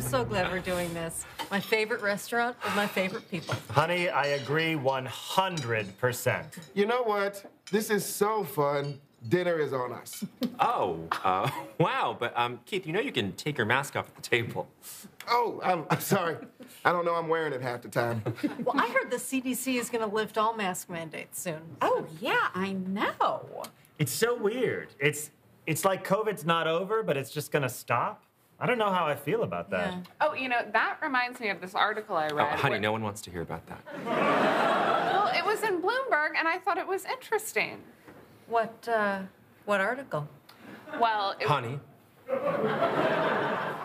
I'm so glad we're doing this. My favorite restaurant with my favorite people. Honey, I agree 100%. You know what? This is so fun. Dinner is on us. Oh, uh, wow. But um, Keith, you know you can take your mask off at the table. Oh, I'm, I'm sorry. I don't know I'm wearing it half the time. Well, I heard the CDC is going to lift all mask mandates soon. Oh, yeah, I know. It's so weird. It's it's like COVID's not over, but it's just gonna stop. I don't know how I feel about that. Yeah. Oh, you know, that reminds me of this article I Oh, read. honey, where- no one wants to hear about that. Well, it was in Bloomberg, and I thought it was interesting. What, uh, what article? Well, it, Honey,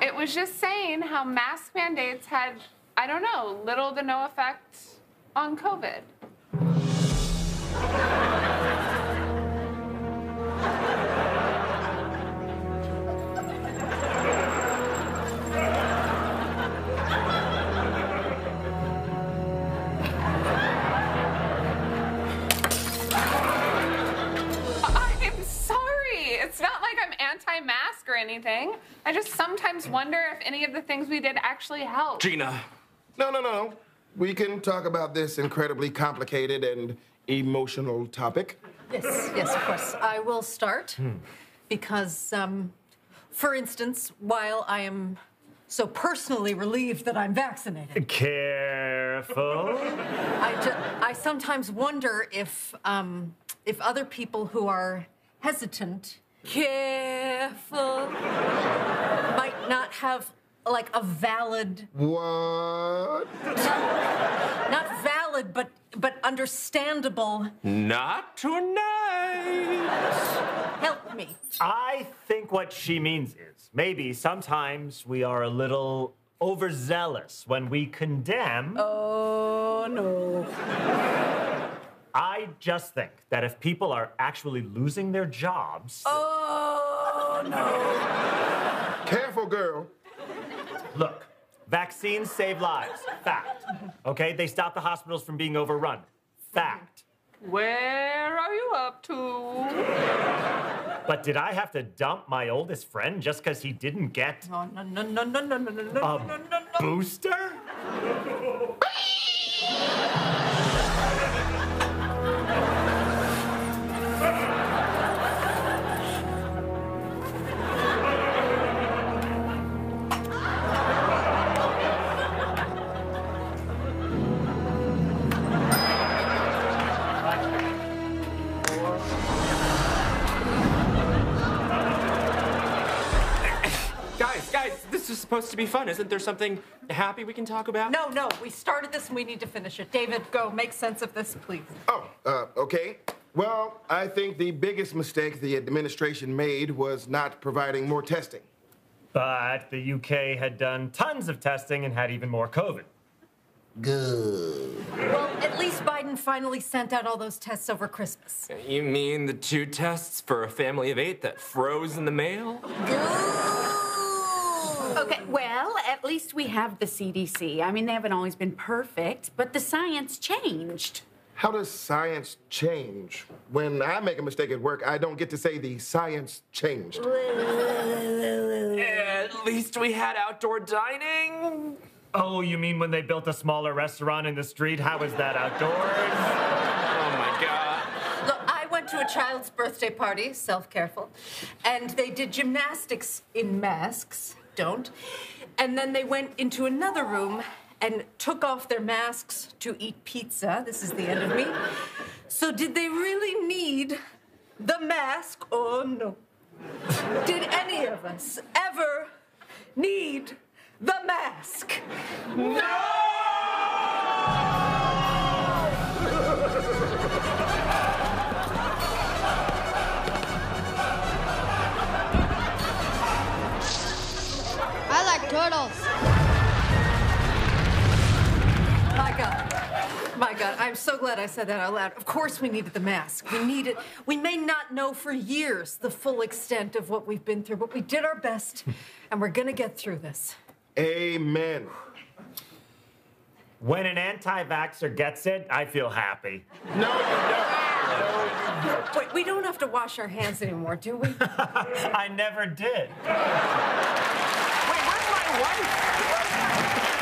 it was just saying how mask mandates had, I don't know, little to no effect on COVID. Anything. I just sometimes wonder if any of the things we did actually helped. Gina. No, no, no. We can talk about this incredibly complicated and emotional topic. Yes, yes, of course. I will start because, um, for instance, while I am so personally relieved that I'm vaccinated, Careful. I, ju- I sometimes wonder if, um, if other people who are hesitant, careful, might not have like a valid, What? not valid, but but understandable. Not tonight. Help me. I think what she means is maybe sometimes we are a little overzealous when we condemn. Oh no. I just think that if people are actually losing their jobs, Oh no. Careful, girl. look, vaccines save lives. Fact. Okay? They stop the hospitals from being overrun. Fact. Where are you up to? But did I have to dump my oldest friend just because he didn't get no, no, no, no, no, no, no, no, a no, no, no. booster? Is supposed to be fun. Isn't there something happy we can talk about? No, no, we started this and we need to finish it. David, go make sense of this, please. Oh, uh, okay. Well, I think the biggest mistake the administration made was not providing more testing. But the UK had done tons of testing and had even more COVID. Good. Well, at least Biden finally sent out all those tests over Christmas. You mean the two tests for a family of eight that froze in the mail? Okay, well, at least we have the CDC. I mean, they haven't always been perfect, but the science changed. How does science change? When I make a mistake at work, I don't get to say the science changed. At least we had outdoor dining. Oh, you mean when they built a smaller restaurant in the street? How was that outdoors? Oh my god. Look, I went to a child's birthday party, self careful, and they did gymnastics in masks, don't. And then they went into another room and took off their masks to eat pizza. This is the end of me. So, did they really need the mask? Oh, no. Did any of us ever need the mask? I turtles. My God. My God, I'm so glad I said that out loud. Of course, we needed the mask. We needed, we may not know for years the full extent of what we've been through, but we did our best, and we're gonna get through this. Amen. When an anti vaxxer gets it, I feel happy. No, you don't. Wait, we don't have to wash our hands anymore, do we? I never did. Uai!